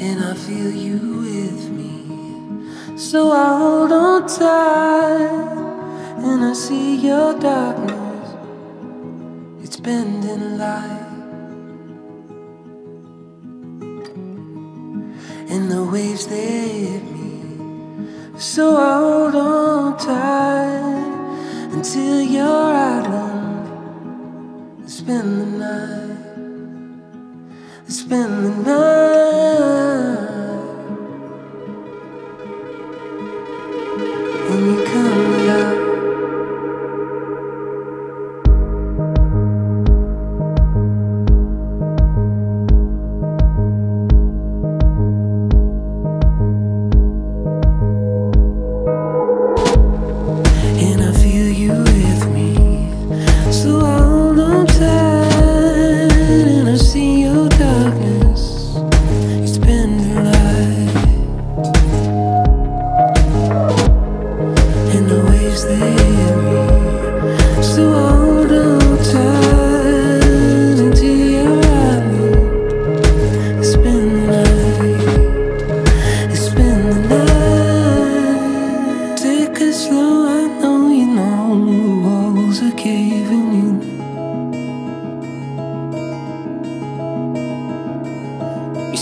and I feel you with me. So I hold on tight, and I see your darkness. It's bending light, and the waves they hit me. So I hold on tight until your island. Spend the night, spend the night.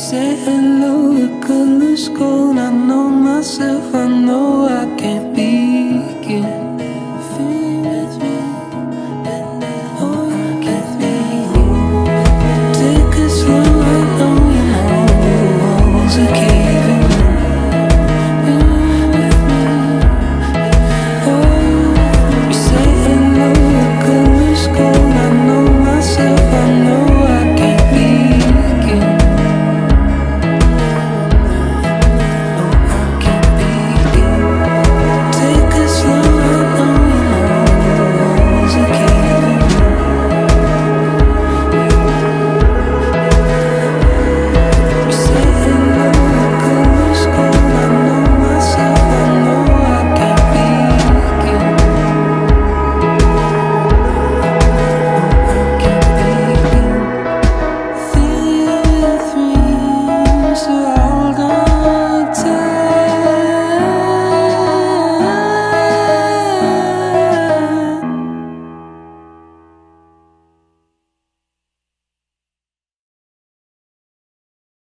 Say hello, the color's gone. I know myself, I know I can't be